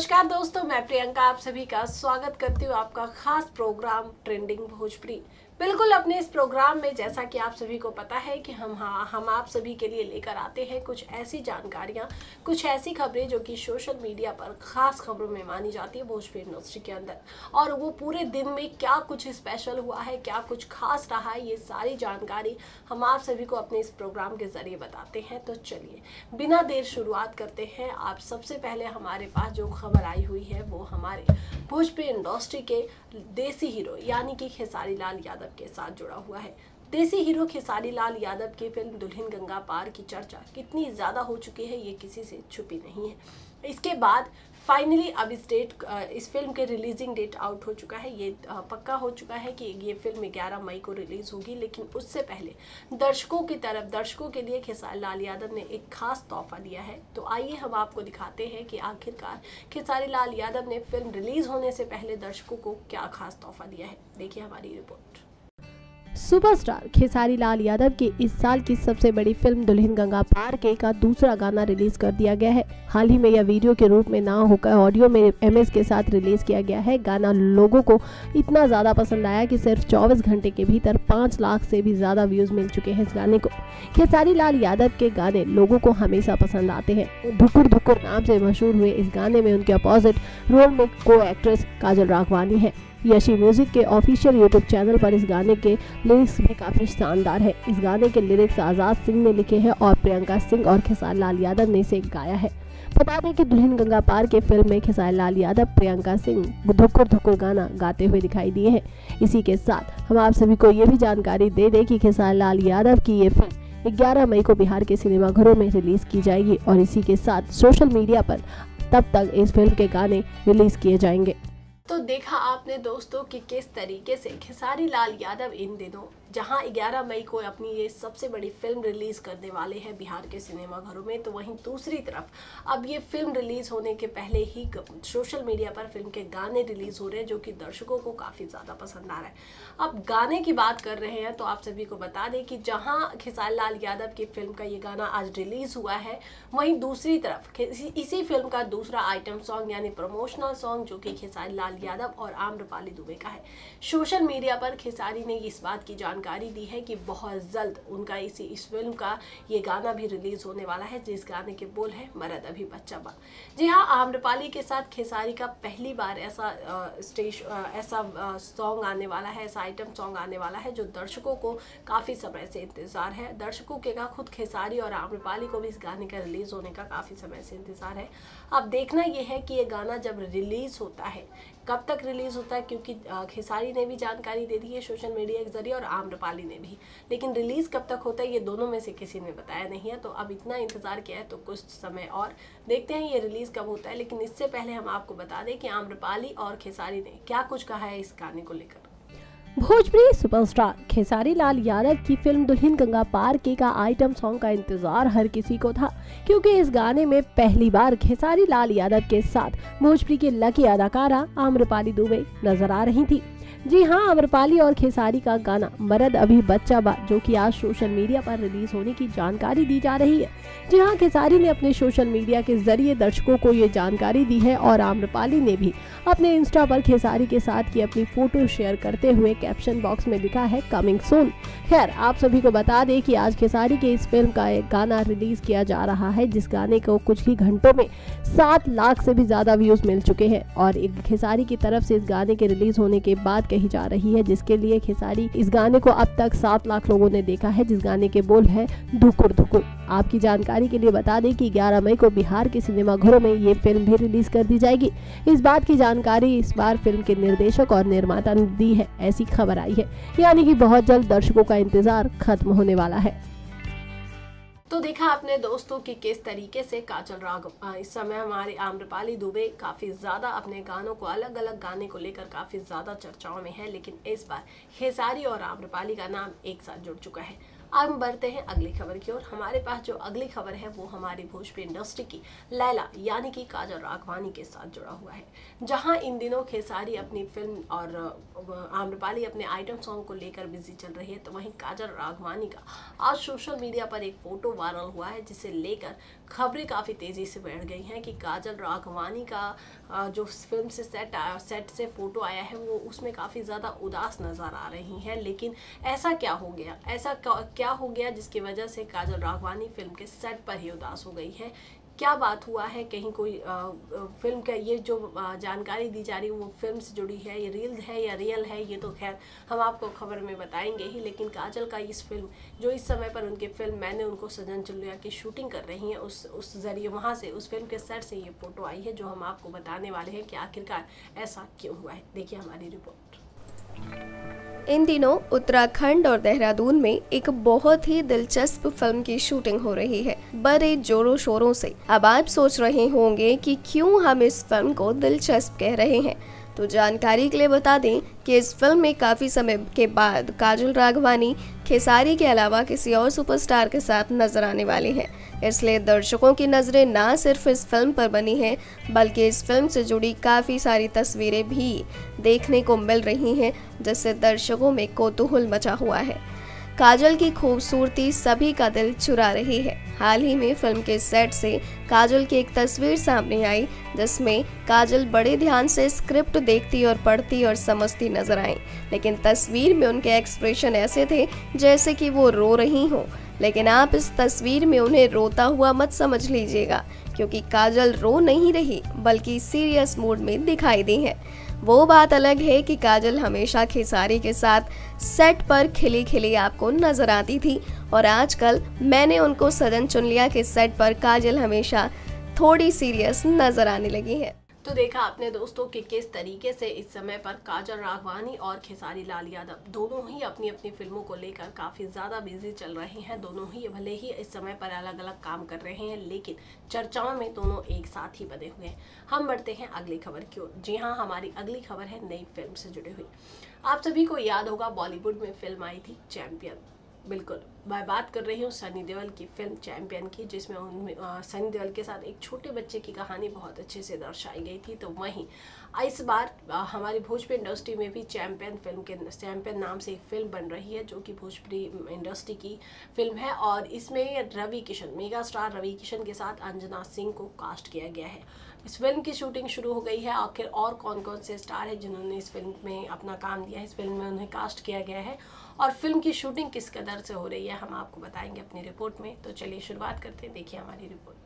नमस्कार दोस्तों, मैं प्रियंका, आप सभी का स्वागत करती हूँ आपका खास प्रोग्राम, ट्रेंडिंग भोजपुरी। बिल्कुल अपने इस प्रोग्राम में जैसा कि आप सभी को पता है कि हम हाँ हम आप सभी के लिए लेकर आते हैं कुछ ऐसी जानकारियाँ, कुछ ऐसी खबरें जो कि सोशल मीडिया पर खास खबरों में मानी जाती है भोजपुरी इंडस्ट्री के अंदर। और वो पूरे दिन में क्या कुछ स्पेशल हुआ है, क्या कुछ खास रहा है, ये सारी जानकारी हम आप सभी को अपने इस प्रोग्राम के ज़रिए बताते हैं। तो चलिए, बिना देर शुरुआत करते हैं। आप सबसे पहले हमारे पास जो खबर आई हुई है वो हमारे भोजपुरी इंडस्ट्री के देसी हीरो, यानी कि खेसारी लाल यादव के साथ जुड़ा हुआ है। देसी हीरो खेसारी लाल यादव की फ़िल्म दुल्हन गंगा पार की चर्चा कितनी ज़्यादा हो चुकी है, ये किसी से छुपी नहीं है। इसके बाद फाइनली अब इस डेट इस फ़िल्म के रिलीजिंग डेट आउट हो चुका है। ये पक्का हो चुका है कि ये फ़िल्म 11 मई को रिलीज़ होगी, लेकिन उससे पहले दर्शकों की तरफ़, दर्शकों के लिए खेसारी लाल यादव ने एक खास तोहफा दिया है। तो आइए हम आपको दिखाते हैं कि आखिरकार खेसारी लाल यादव ने फ़िल्म रिलीज़ होने से पहले दर्शकों को क्या खास तोहफा दिया है। देखिए हमारी रिपोर्ट सुपरस्टार खेसारी लाल यादव की इस साल की सबसे बड़ी फ़िल्म दुल्हन गंगा पार के का दूसरा गाना रिलीज़ कर दिया गया है। हाल ही में यह वीडियो के रूप में ना होकर ऑडियो में एमएस के साथ रिलीज़ किया गया है। गाना लोगों को इतना ज़्यादा पसंद आया कि सिर्फ़ 24 घंटे के भीतर 5 लाख से भी ज़्यादा व्यूज़ मिल चुके हैं इस गाने को। खेसारी लाल यादव के गाने लोगों को हमेशा पसंद आते हैं। धुकुर धुकुर नाम से मशहूर हुए इस गाने में उनके अपोजिट रोल में को एक्ट्रेस काजल राघवानी है। यशी म्यूज़िक के ऑफिशियल यूट्यूब चैनल पर इस गाने के लिरिक्स भी काफ़ी शानदार है। इस गाने के लिरिक्स आज़ाद सिंह ने लिखे हैं और प्रियंका सिंह और खेसार लाल यादव ने इसे गाया है। बता दें कि दुल्हन गंगा पार के फ़िल्म में खेसारी लाल यादव, प्रियंका सिंह धुकुर धुकुर गाना गाते हुए दिखाई दिए हैं। इसी के साथ हम आप सभी को ये भी जानकारी दे दें कि खेसारी लाल यादव की ये फ़िल्म 11 मई को बिहार के सिनेमाघरों में रिलीज़ की जाएगी और इसी के साथ सोशल मीडिया पर तब तक इस फ़िल्म के गाने रिलीज़ किए जाएँगे। तो देखा आपने दोस्तों कि किस तरीके से खेसारी लाल यादव इन दिनों जहाँ 11 मई को अपनी ये सबसे बड़ी फ़िल्म रिलीज़ करने वाले हैं बिहार के सिनेमा घरों में तो वहीं दूसरी तरफ़ अब ये फ़िल्म रिलीज़ होने के पहले ही सोशल मीडिया पर फ़िल्म के गाने रिलीज़ हो रहे हैं, जो कि दर्शकों को काफ़ी ज़्यादा पसंद आ रहा है। अब गाने की बात कर रहे हैं तो आप सभी को बता दें कि जहाँ खेसारी लाल यादव की फ़िल्म का ये गाना आज रिलीज़ हुआ है, वहीं दूसरी तरफ़ इसी फ़िल्म का दूसरा आइटम सॉन्ग यानी प्रमोशनल सॉन्ग, जो कि खेसारी लाल यादव और आम्रपाली दुबे का है। सोशल मीडिया पर खेसारी ने इस बात की जानकारी दी है कि बहुत जल्द उनका इसी इस फ़िल्म का ये गाना भी रिलीज़ होने वाला है, जिस गाने के बोल है, मरद अभी बच्चा बा। जी हाँ आम्रपाली के साथ खेसारी का पहली बार ऐसा स्टेज ऐसा सॉन्ग आने वाला है, ऐसा आइटम सॉन्ग आने वाला है, जो दर्शकों को काफ़ी समय से इंतज़ार है। दर्शकों के का खुद खेसारी और आम्रपाली को भी इस गाने का रिलीज़ होने का काफ़ी समय से इंतज़ार है। अब देखना यह है कि ये गाना जब रिलीज़ होता है, कब तक रिलीज़ होता है, क्योंकि खेसारी ने भी जानकारी दे दी है सोशल मीडिया के ज़रिए और आम्रपाली ने भी। लेकिन रिलीज़ कब तक होता है, ये दोनों में से किसी ने बताया नहीं है तो अब इतना इंतज़ार किया है तो कुछ समय और देखते हैं ये रिलीज़ कब होता है। लेकिन इससे पहले हम आपको बता दें कि आम्रपाली और खेसारी ने क्या कुछ कहा है इस गाने को लेकर। भोजपुरी सुपरस्टार खेसारी लाल यादव की फ़िल्म दुल्हन गंगा पार के का आइटम सॉन्ग का इंतज़ार हर किसी को था, क्योंकि इस गाने में पहली बार खेसारी लाल यादव के साथ भोजपुरी की लकी अदाकारा आम्रपाली दुबे नज़र आ रही थी। जी हाँ अमरपाली और खेसारी का गाना मरद अभी बच्चा बा, जो कि आज सोशल मीडिया पर रिलीज़ होने की जानकारी दी जा रही है। जी हाँ खेसारी ने अपने सोशल मीडिया के ज़रिए दर्शकों को ये जानकारी दी है और आम्रपाली ने भी अपने इंस्टा पर खेसारी के साथ की अपनी फ़ोटो शेयर करते हुए कैप्शन बॉक्स में लिखा है, कमिंग सोन। खैर, आप सभी को बता दें कि आज खेसारी के इस फ़िल्म का एक गाना रिलीज़ किया जा रहा है, जिस गाने को कुछ ही घंटों में सात लाख से भी ज़्यादा व्यूज़ मिल चुके हैं और एक खेसारी की तरफ़ से इस गाने के रिलीज़ होने के बाद कही जा रही है, जिसके लिए खेसारी इस गाने को अब तक सात लाख लोगों ने देखा है, जिस गाने के बोल है, धुकुर धुकुर। आपकी जानकारी के लिए बता दें कि 11 मई को बिहार के सिनेमा घरों में ये फ़िल्म भी रिलीज़ कर दी जाएगी। इस बात की जानकारी इस बार फ़िल्म के निर्देशक और निर्माता ने दी है, ऐसी खबर आई है। यानी कि बहुत जल्द दर्शकों का इंतज़ार खत्म होने वाला है। तो देखा आपने दोस्तों कि किस तरीके से काजल राग इस समय हमारे आम्रपाली दुबे काफ़ी ज़्यादा अपने गानों को अलग अलग गाने को लेकर काफ़ी ज़्यादा चर्चाओं में है, लेकिन इस बार खेसारी और आम्रपाली का नाम एक साथ जुड़ चुका है। अब बढ़ते हैं अगली खबर की ओर। हमारे पास जो अगली खबर है, वो हमारी भोजपुरी इंडस्ट्री की लैला, यानी कि काजल राघवानी के साथ जुड़ा हुआ है, जहाँ इन दिनों खेसारी अपनी फ़िल्म और आम्रपाली अपने आइटम सॉन्ग को लेकर बिज़ी चल रही है तो वहीं काजल राघवानी का आज सोशल मीडिया पर एक फ़ोटो वायरल हुआ है, जिसे लेकर खबरें काफ़ी तेज़ी से बढ़ गई हैं कि काजल राघवानी का जो फ़िल्म से सेट सेट से फ़ोटो आया है, वो उसमें काफ़ी ज़्यादा उदास नज़र आ रही हैं, लेकिन ऐसा क्या हो गया? ऐसा क्या हो गया जिसकी वजह से काजल राघवानी फ़िल्म के सेट पर ही उदास हो गई है? क्या बात हुआ है? कहीं कोई फ़िल्म का ये जो जानकारी दी जा रही है, वो फ़िल्म से जुड़ी है, ये रील है, या रियल है, ये तो खैर हम आपको खबर में बताएँगे ही, लेकिन काजल का इस फ़िल्म जो इस समय पर उनके फ़िल्म मैंने उनको सजन चुलिया की शूटिंग कर रही हैं, उस उस ज़रिए वहाँ से, उस फ़िल्म के सेट से ये फ़ोटो आई है, जो हम आपको बताने वाले हैं कि आखिरकार ऐसा क्यों हुआ है। देखिए हमारी रिपोर्ट इन दिनों उत्तराखंड और देहरादून में एक बहुत ही दिलचस्प फ़िल्म की शूटिंग हो रही है। बड़े जोरों शोरों से। अब आप सोच रहे होंगे कि क्यों हम इस फ़िल्म को दिलचस्प कह रहे हैं? तो जानकारी के लिए बता दें कि इस फ़िल्म में काफ़ी समय के बाद काजल राघवानी खेसारी के अलावा किसी और सुपरस्टार के साथ नज़र आने वाली हैं। इसलिए दर्शकों की नज़रें ना सिर्फ़ इस फ़िल्म पर बनी हैं, बल्कि इस फ़िल्म से जुड़ी काफ़ी सारी तस्वीरें भी देखने को मिल रही हैं, जिससे दर्शकों में कौतूहल मचा हुआ है। काजल की खूबसूरती सभी का दिल चुरा रही है। हाल ही में फ़िल्म के सेट से काजल की एक तस्वीर सामने आई, जिसमें काजल बड़े ध्यान से स्क्रिप्ट देखती और पढ़ती और समझती नज़र आई। लेकिन तस्वीर में उनके एक्सप्रेशन ऐसे थे, जैसे कि वो रो रही हों। लेकिन आप इस तस्वीर में उन्हें रोता हुआ मत समझ लीजिएगा, क्योंकि काजल रो नहीं रही, बल्कि सीरियस मूड में दिखाई दी है। वो बात अलग है कि काजल हमेशा खेसारी के साथ सेट पर खिली खिली आपको नज़र आती थी और आजकल मैंने उनको सदन चुन लिया के सेट पर काजल हमेशा थोड़ी सीरियस नज़र आने लगी है। तो देखा आपने दोस्तों कि किस तरीके से इस समय पर काजल राघवानी और खेसारी लाल यादव दोनों ही अपनी अपनी फ़िल्मों को लेकर काफ़ी ज़्यादा बिज़ी चल रहे हैं। दोनों ही भले ही इस समय पर अलग अलग काम कर रहे हैं, लेकिन चर्चाओं में दोनों एक साथ ही बने हुए हैं। हम बढ़ते हैं अगली खबर की ओर। जी हाँ हमारी अगली खबर है नई फ़िल्म से जुड़ी हुई। आप सभी को याद होगा बॉलीवुड में फ़िल्म आई थी चैंपियन। बिल्कुल। मैं बात कर रही हूँ सनी देओल की फ़िल्म चैम्पियन की, जिसमें उन सनी देवल के साथ एक छोटे बच्चे की कहानी बहुत अच्छे से दर्शाई गई थी तो वहीं इस बार हमारी भोजपुरी इंडस्ट्री में भी चैंपियन फ़िल्म के, चैंपियन नाम से एक फ़िल्म बन रही है, जो कि भोजपुरी इंडस्ट्री की फ़िल्म है, और इसमें रवि किशन, मेगा स्टार रवि किशन के साथ अंजना सिंह को कास्ट किया गया है। इस फ़िल्म की शूटिंग शुरू हो गई है, आखिर और कौन कौन से स्टार हैं जिन्होंने इस फ़िल्म में अपना काम दिया है, इस फ़िल्म में उन्हें कास्ट किया गया है, और फ़िल्म की शूटिंग किस कदर से हो रही है, हम आपको बताएँगे अपनी रिपोर्ट में। तो चलिए शुरुआत करते हैं, देखिए हमारी रिपोर्ट।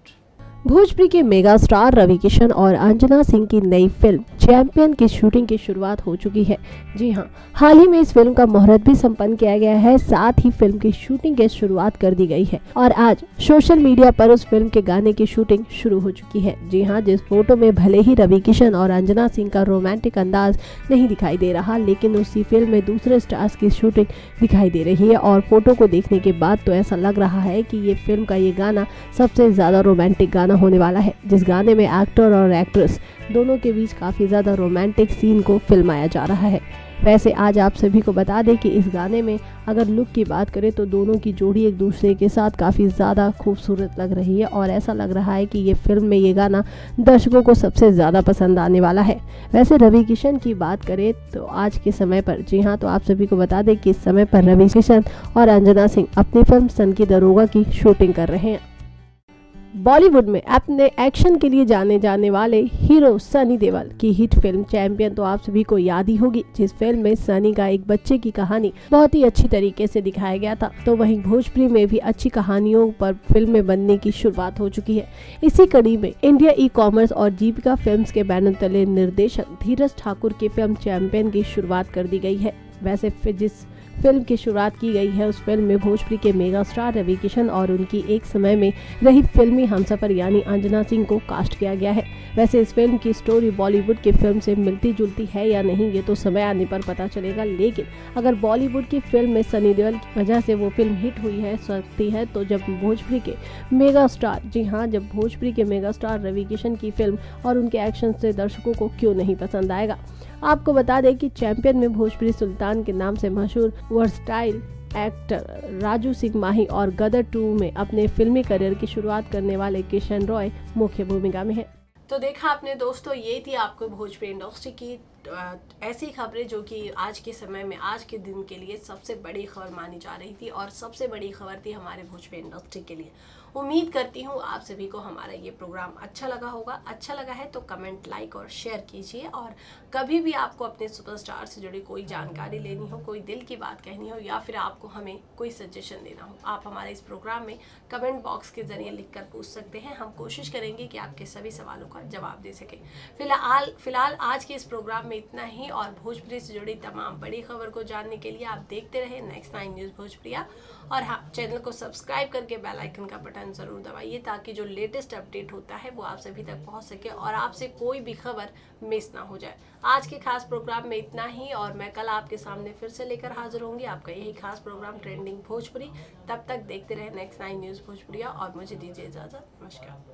भोजपुरी के मेगा स्टार रवि किशन और अंजना सिंह की नई फ़िल्म, चैंपियन की शूटिंग की शुरुआत हो चुकी है। जी हाँ हाल ही में इस फ़िल्म का मुहूर्त भी संपन्न किया गया है, साथ ही फ़िल्म की शूटिंग की शुरुआत कर दी गई है और आज सोशल मीडिया पर उस फ़िल्म के गाने की शूटिंग शुरू हो चुकी है। जी हाँ जिस फ़ोटो में भले ही रवि किशन और अंजना सिंह का रोमांटिक अंदाज नहीं दिखाई दे रहा, लेकिन उसी फ़िल्म में दूसरे स्टार्स की शूटिंग दिखाई दे रही है और फ़ोटो को देखने के बाद तो ऐसा लग रहा है की ये फ़िल्म का ये गाना सबसे ज़्यादा रोमांटिक गाना गाना होने वाला है, जिस गाने में एक्टर और एक्ट्रेस दोनों के बीच काफ़ी ज़्यादा रोमांटिक सीन को फिल्माया जा रहा है। वैसे आज आप सभी को बता दें कि इस गाने में अगर लुक की बात करें तो दोनों की जोड़ी एक दूसरे के साथ काफ़ी ज़्यादा खूबसूरत लग रही है और ऐसा लग रहा है कि ये फ़िल्म में ये गाना दर्शकों को सबसे ज़्यादा पसंद आने वाला है। वैसे रवि किशन की बात करें तो आज के समय पर, जी हाँ तो आप सभी को बता दें कि इस समय पर रवि किशन और अंजना सिंह अपनी फ़िल्म सन की दरोगा की शूटिंग कर रहे हैं। बॉलीवुड में अपने एक्शन के लिए जाने जाने वाले हीरो सनी देओल की हिट फ़िल्म चैंपियन तो आप सभी को याद ही होगी, जिस फ़िल्म में सनी का एक बच्चे की कहानी बहुत ही अच्छी तरीके से दिखाया गया था। तो वहीं भोजपुरी में भी अच्छी कहानियों पर फ़िल्में बनने की शुरुआत हो चुकी है। इसी कड़ी में इंडिया ई कॉमर्स और जीविका फ़िल्म के बैनर तले निर्देशक धीरज ठाकुर की फ़िल्म चैंपियन की शुरुआत कर दी गई है। वैसे जिस फ़िल्म की शुरुआत की गई है। उस फ़िल्म में भोजपुरी के मेगा स्टार रवि किशन और उनकी एक समय में रही फिल्मी हमसफर यानी अंजना सिंह को कास्ट किया गया है। वैसे इस फ़िल्म की स्टोरी बॉलीवुड की फ़िल्म से मिलती जुलती है या नहीं, ये तो समय आने पर पता चलेगा। लेकिन अगर बॉलीवुड की फ़िल्म में सनी देओल की वजह से वो फ़िल्म हिट हुई है, सकती है तो जब भोजपुरी के मेगा स्टार जी हाँ जब भोजपुरी के मेगा स्टार रवि किशन की फ़िल्म और उनके एक्शन से दर्शकों को क्यों नहीं पसंद आएगा? आपको बता दें कि चैंपियन में भोजपुरी सुल्तान के नाम से मशहूर वर्सटाइल एक्टर राजू सिंह माही और गदर टू में अपने फिल्मी करियर की शुरुआत करने वाले किशन रॉय मुख्य भूमिका में है। तो देखा आपने दोस्तों, ये थी आपको भोजपुरी इंडस्ट्री की ऐसी खबरें जो कि आज के समय में, आज के दिन के लिए सबसे बड़ी खबर मानी जा रही थी और सबसे बड़ी खबर थी हमारे भोजपुरी इंडस्ट्री के लिए। उम्मीद करती हूँ आप सभी को हमारा ये प्रोग्राम अच्छा लगा होगा। अच्छा लगा है तो कमेंट लाइक और शेयर कीजिए और कभी भी आपको अपने सुपरस्टार से जुड़ी कोई जानकारी लेनी हो, कोई दिल की बात कहनी हो या फिर आपको हमें कोई सजेशन देना हो, आप हमारे इस प्रोग्राम में कमेंट बॉक्स के ज़रिए लिख कर पूछ सकते हैं। हम कोशिश करेंगे कि आपके सभी सवालों का जवाब दे सकें। फ़िलहाल फ़िलहाल आज के इस प्रोग्राम में इतना ही। और भोजपुरी से जुड़ी तमाम बड़ी खबर को जानने के लिए आप देखते रहे नेक्स्ट नाइन न्यूज़ भोजप्रिया। और हाँ चैनल को सब्सक्राइब करके बेल आइकन का बटन ज़रूर दबाइए ताकि जो लेटेस्ट अपडेट होता है वो आप सभी तक पहुँच सके और आपसे कोई भी खबर मिस ना हो जाए। आज के खास प्रोग्राम में इतना ही और मैं कल आपके सामने फिर से लेकर हाजिर होंगी। आपका यही खास प्रोग्राम ट्रेंडिंग भोजपुरी तब तक देखते रहे नेक्स्ट नाइन न्यूज़ भोजपुरिया और मुझे दीजिए इजाज़त। नमस्कार।